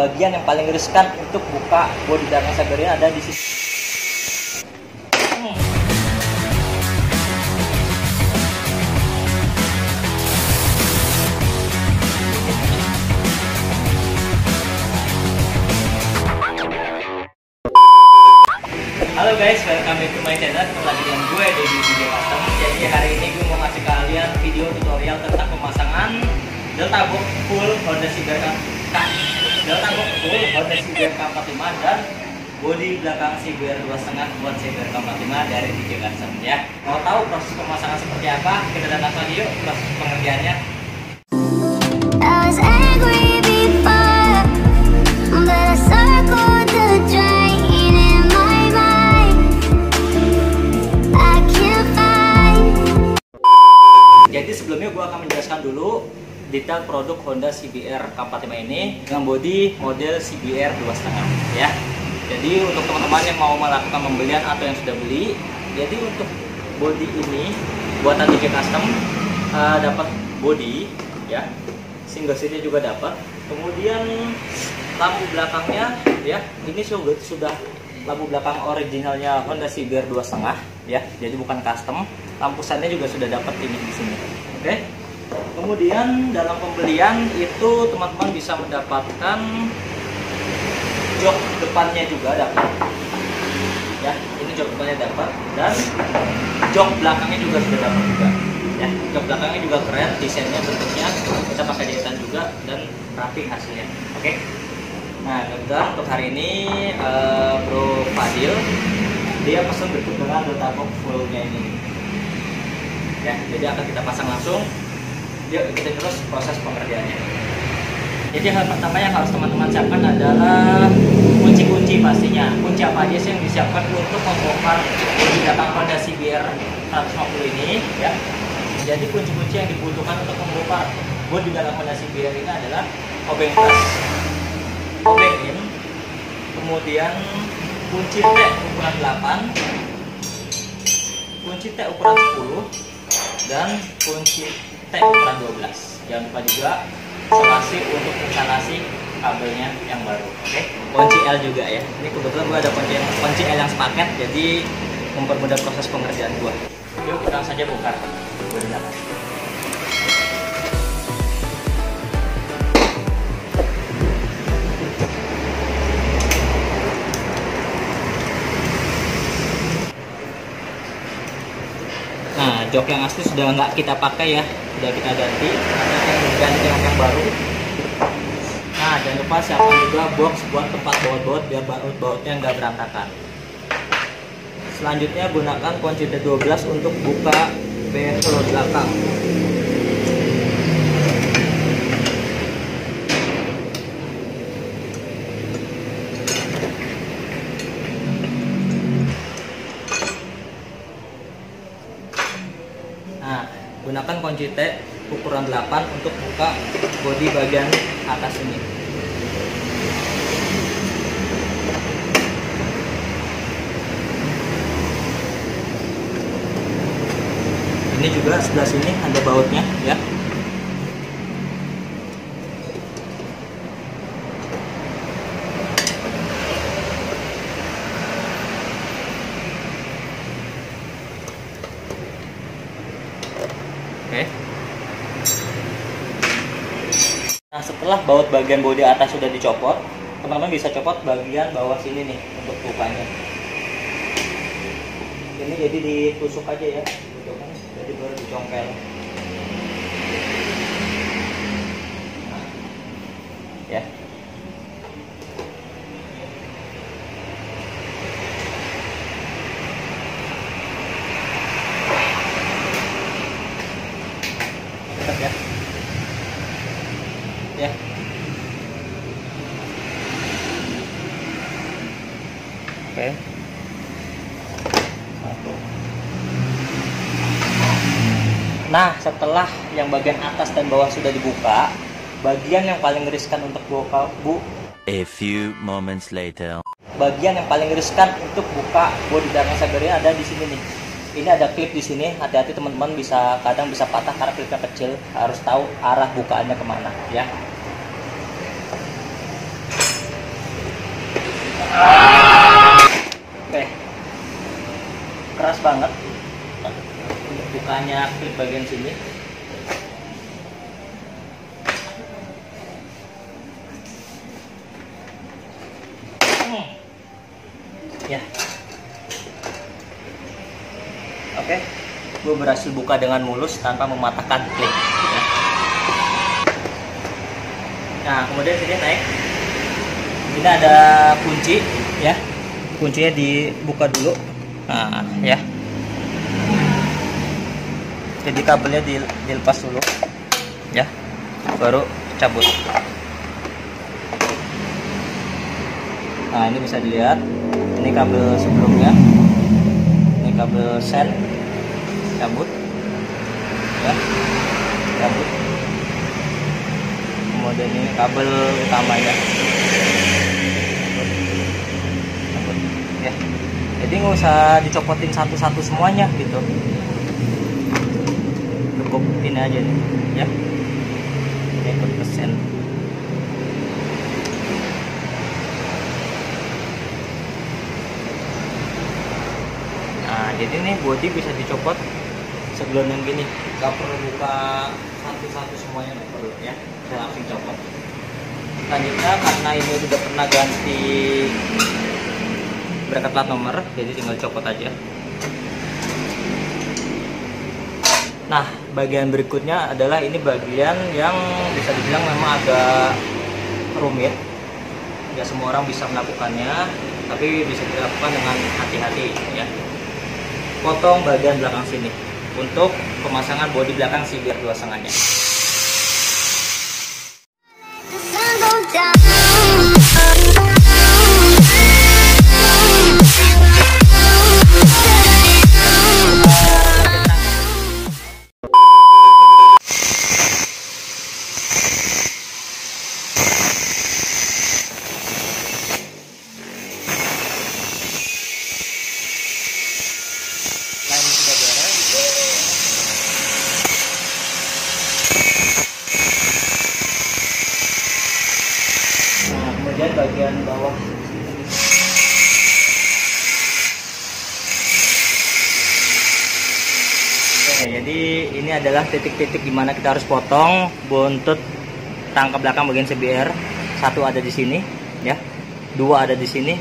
bagian yang paling riskan untuk buka bodi belakang Siberia ada di. Hmm. Halo guys, welcome back to my channel. Ketemu lagi dengan gue Dedi Video Custom. Jadi hari ini gue mau ngasih kalian video tutorial tentang pemasangan Delta Box full Honda Civic Box full Honda Civic K45 dan bodi belakang Civic 2.5 buat Civic K45 dari DJ Custom ya. Mau tahu proses pemasangan seperti apa? Kita datang lagi yuk proses pengerjaannya. I was angry detail produk Honda CBR K45 ini dengan bodi model CBR 2.5 ya. Jadi untuk teman-teman yang mau melakukan pembelian atau yang sudah beli, jadi untuk bodi ini buatan DJ Custom eh, dapat bodi ya, single seatnya juga dapat. Kemudian lampu belakangnya ya, ini sudah sudah lampu belakang originalnya Honda CBR 2.5 ya, jadi bukan custom. Lampu sannya juga sudah dapat ini di sini. Oke. Kemudian dalam pembelian itu teman-teman bisa mendapatkan jok depannya juga dapat. Ya, ini jok depannya dapat dan jok belakangnya juga sudah dapat juga. Ya, jok belakangnya juga keren, desainnya bentuknya kita pakai jahitan juga dan rapi hasilnya. Oke. Nah, kebetulan untuk hari ini eh, Bro Fadil dia pesan berikut dengan Box fullnya ini. Ya, jadi akan kita pasang langsung. Yuk ikutin terus proses pengerjaannya. Jadi hal pertama yang harus teman-teman siapkan adalah kunci-kunci pastinya. Kunci apa aja sih yang disiapkan untuk membongkar belakang Honda CBR 150 ini ya. Jadi kunci-kunci yang dibutuhkan untuk membongkar bodi dalam Honda CBR ini adalah obeng plus, obeng in, kemudian kunci T ukuran 8, kunci T ukuran 10, dan kunci T ukuran 12. Jangan lupa juga instalasi untuk instalasi kabelnya yang baru. Oke, kunci L juga ya. Ini kebetulan gue ada kunci kunci L yang sepaket, jadi mempermudah proses pengerjaan gua. Yuk kita langsung saja bongkar. Bodi jok yang asli sudah nggak kita pakai ya, sudah kita ganti. Yang diganti dengan yang baru. Nah, jangan lupa siapkan juga box buat tempat baut-baut biar baut-bautnya nggak berantakan. Selanjutnya gunakan kunci T12 untuk buka bezel belakang. Nah, gunakan kunci T ukuran 8 untuk buka bodi bagian atas ini. Ini juga sebelah sini ada bautnya ya. Nah, setelah baut bagian bodi atas sudah dicopot, teman-teman bisa copot bagian bawah sini nih untuk bukanya. Ini jadi ditusuk aja ya. Jadi baru dicongkel. Nah, ya. Oke. Satu. Nah, setelah yang bagian atas dan bawah sudah dibuka, bagian yang paling riskan untuk buka bu A few moments later. bagian yang paling riskan untuk buka bodi belakang Siberia ada di sini nih. Ini ada klip di sini. Hati-hati teman-teman bisa kadang bisa patah karena klipnya kecil. Harus tahu arah bukaannya ke mana ya. Oke. Keras banget. Untuk bukanya bagian sini. Ya. Oke. Gue berhasil buka dengan mulus tanpa mematahkan klik. Nah, kemudian sini naik. Ini ada kunci, ya. Kuncinya dibuka dulu. Nah, ya. Jadi kabelnya dil- dilepas dulu, ya. Baru cabut. Nah, ini bisa dilihat. Ini kabel sebelumnya. Ini kabel sen. Cabut. Ya. Cabut kemudian ini kabel utamanya Cabut. ya jadi nggak usah dicopotin satu-satu semuanya gitu. Cukup ini aja nih ya. Ini ikut pesen. Nah jadi nih body bisa dicopot segelondong gini. Nggak perlu buka satu-satu semuanya nggak perlu ya. Langsung copot. Selanjutnya karena ini udah pernah ganti bracket plat nomor jadi tinggal copot aja. Nah bagian berikutnya adalah ini bagian yang bisa dibilang memang agak rumit. Ya semua orang bisa melakukannya tapi bisa dilakukan dengan hati-hati ya. Potong bagian belakang sini untuk pemasangan bodi belakang si biar dua setengahnya adalah titik-titik di mana kita harus potong buntut tangkap belakang bagian CBR. Satu ada di sini, ya. Dua ada di sini,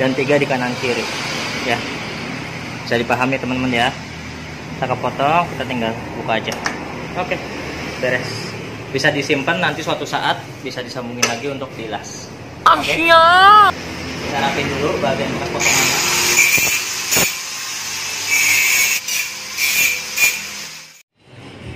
dan tiga di kanan kiri, ya. Bisa dipahami teman-teman ya. Kita kepotong kita tinggal buka aja. Oke. Beres. Bisa disimpan nanti suatu saat bisa disambungin lagi untuk dilas. Oke? Kita rapin dulu bagian bekas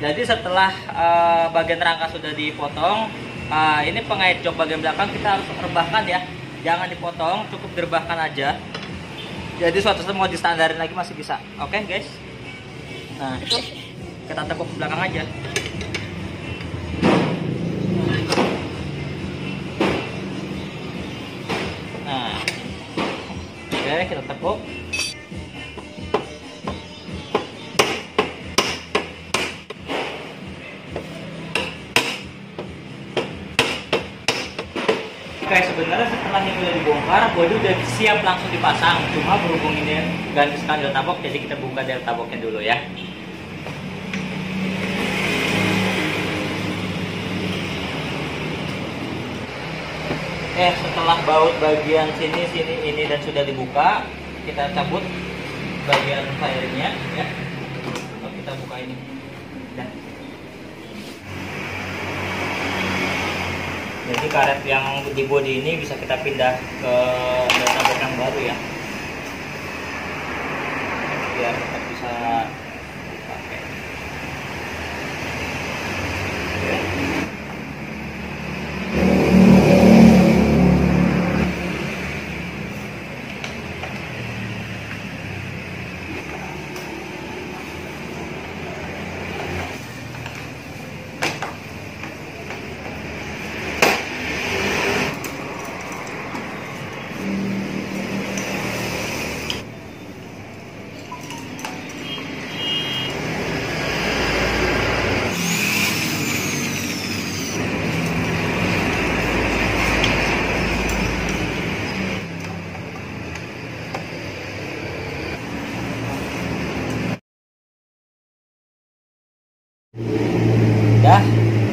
jadi setelah eh, bagian rangka sudah dipotong eh, ini pengait jok bagian belakang kita harus rebahkan ya. Jangan dipotong cukup direbahkan aja. Jadi suatu saat mau distandarin lagi masih bisa. Oke guys? Nah kita tekuk ke belakang aja. Nah oke kita tekuk bodi udah siap langsung dipasang. Cuma berhubung ini ganti sekarang delta box, jadi kita buka delta boxnya dulu ya. Eh setelah baut bagian sini, sini, ini dan sudah dibuka, kita cabut bagian firingnya ya. Kita buka ini. Jadi karet yang di body ini bisa kita pindah ke box yang baru ya. Biar tetap bisa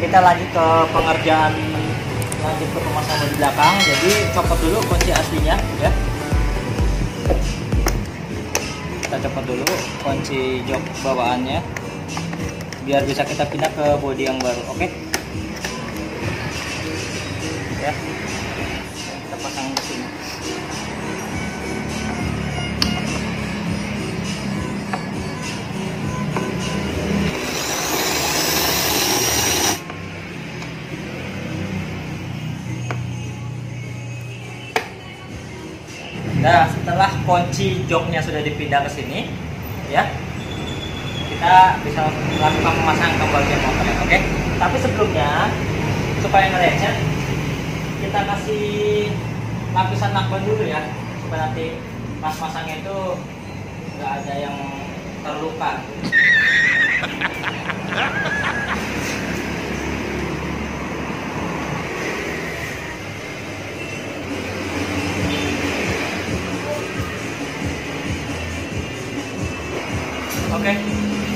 kita lanjut ke pengerjaan lanjut ke pemasangan di belakang. Jadi copot dulu kunci aslinya ya. Kita copot dulu kunci jok bawaannya biar bisa kita pindah ke bodi yang baru oke? ya Nah, setelah kunci joknya sudah dipindah ke sini, ya, kita bisa lakukan pemasangan ke bagian motornya, oke? Tapi sebelumnya, supaya ngelecet, kita kasih lapisan lakban dulu ya, supaya nanti pas masangnya itu nggak ada yang terluka. Oke,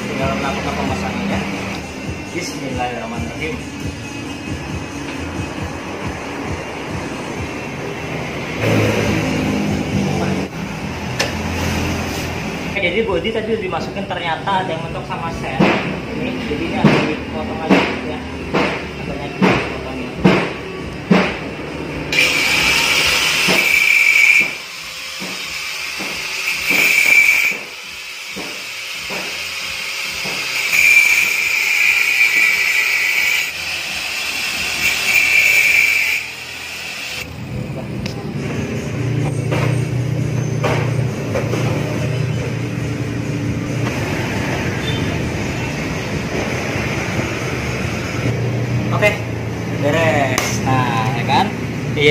tinggal melakukan pemasangannya. Bismillahirrahmanirrahim. Jadi body tadi dimasukin ternyata ada yang mentok sama sen. Ini jadi ini ada dipotong aja ya.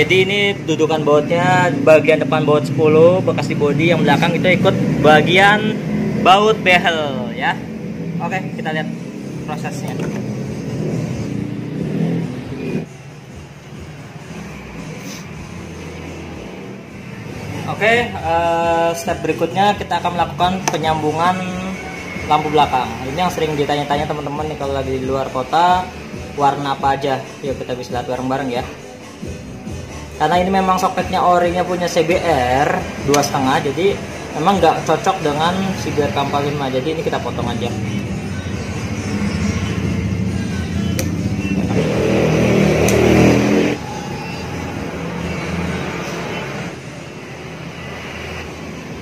Jadi ini dudukan bautnya bagian depan baut 10 bekas di bodi yang belakang itu ikut bagian baut behel ya. Oke, kita lihat prosesnya. Oke, eh, step berikutnya kita akan melakukan penyambungan lampu belakang. Ini yang sering ditanya-tanya teman-teman nih kalau lagi di luar kota, warna apa aja? Yuk kita bisa lihat bareng-bareng ya. Karena ini memang soketnya orinya punya CBR dua setengah, jadi memang nggak cocok dengan CBR Kampa 5. Jadi ini kita potong aja.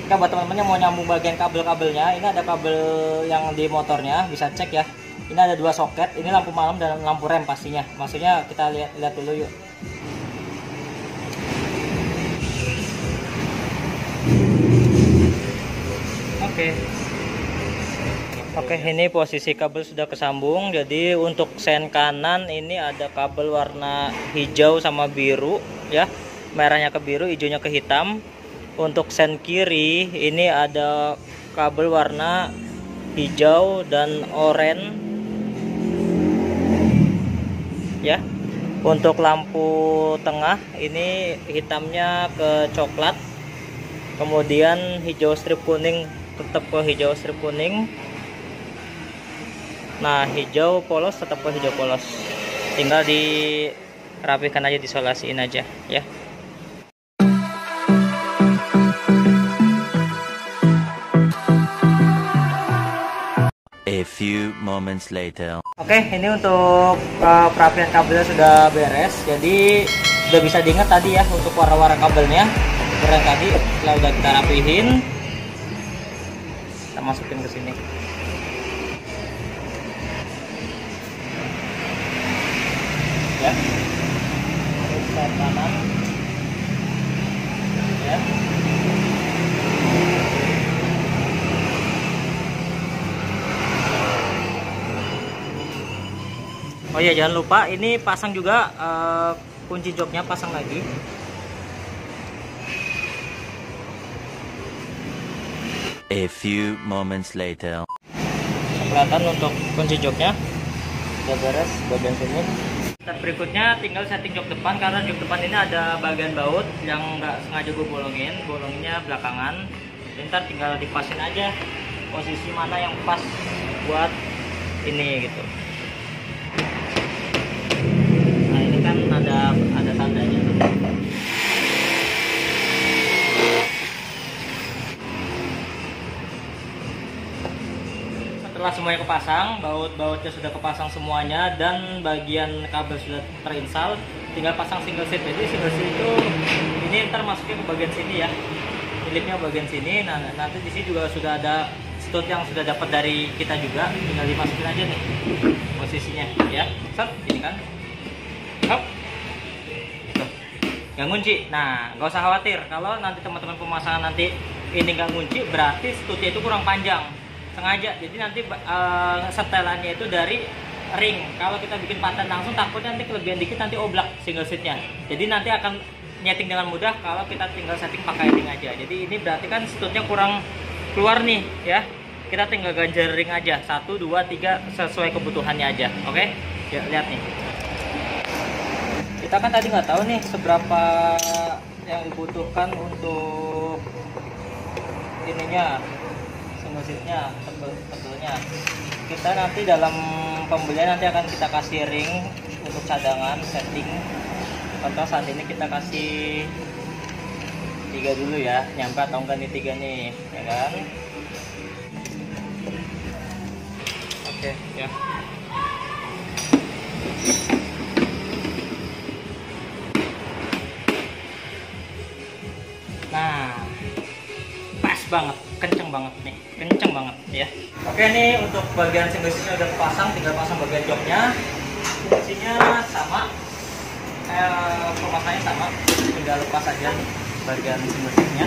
Oke, buat teman-teman yang mau nyambung bagian kabel-kabelnya, ini ada kabel yang di motornya, bisa cek ya. Ini ada dua soket, ini lampu malam dan lampu rem pastinya. Maksudnya kita lihat lihat dulu yuk. Oke. Oke, ini posisi kabel sudah kesambung. Jadi untuk sen kanan ini ada kabel warna hijau sama biru ya. Merahnya ke biru, hijaunya ke hitam. Untuk sen kiri ini ada kabel warna hijau dan oranye ya. Untuk lampu tengah ini hitamnya ke coklat. Kemudian hijau strip kuning tetap ke hijau strip kuning. Nah, hijau polos tetap ke hijau polos. Tinggal dirapikan aja, disolasiin aja ya. A few moments later. Oke, ini untuk uh, perapian kabelnya sudah beres. Jadi sudah bisa diingat tadi ya untuk warna-warna kabelnya. Keren tadi setelah udah kita rapihin. Kita masukin ke sini. Ya. Sayap kanan. Ya. Oh iya jangan lupa ini pasang juga eh, kunci joknya pasang lagi. A few moments later. Kelihatan untuk kunci joknya udah beres bagian sini. Step berikutnya tinggal setting jok depan karena jok depan ini ada bagian baut yang nggak sengaja gue bolongin, bolongnya belakangan. Ntar tinggal dipasin aja posisi mana yang pas buat ini gitu. ada tandanya Setelah semuanya kepasang, baut-bautnya sudah kepasang semuanya dan bagian kabel sudah terinstal, tinggal pasang single seat. Jadi single seat itu ini ntar masuknya ke bagian sini ya. Klipnya bagian sini. Nah, nanti di sini juga sudah ada stud yang sudah dapat dari kita juga, tinggal dimasukin aja nih posisinya ya. Set, ini kan. Hop. Tuh. Nggak ngunci. Nah, nggak usah khawatir kalau nanti teman-teman pemasangan nanti ini nggak ngunci, berarti stutnya itu kurang panjang sengaja. Jadi nanti uh, setelannya itu dari ring. Kalau kita bikin paten langsung takutnya nanti kelebihan dikit nanti oblak single seatnya jadi nanti akan nyeting dengan mudah kalau kita tinggal setting pakai ring aja. Jadi ini berarti kan stutnya kurang keluar nih ya. Kita tinggal ganjel ring aja. Satu dua tiga sesuai kebutuhannya aja. Oke? Ya lihat nih. Kita kan tadi nggak tahu nih seberapa yang dibutuhkan untuk ininya musicnya tebel kita nanti dalam pembelian nanti akan kita kasih ring untuk cadangan setting. Contoh saat ini kita kasih tiga dulu ya. Nyampe atau enggak nih tiga nih ya kan? Oke ya. Nah pas banget kenceng banget nih kenceng banget ya. Oke nih untuk bagian single seatnya udah pasang tinggal pasang bagian joknya. Fungsinya sama eh, pemasangannya sama tinggal lepas aja bagian single seatnya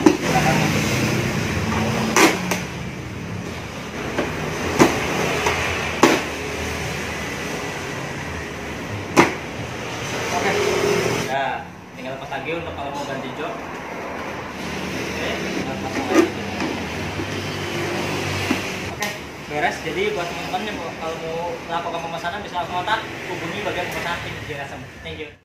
oke nah tinggal lepas lagi untuk kalau mau ganti jok oke tinggal pasang lagi beres jadi buat teman-teman yang kalau mau melakukan pemesanan bisa kontak hubungi bagian pemesanan tim JSM thank you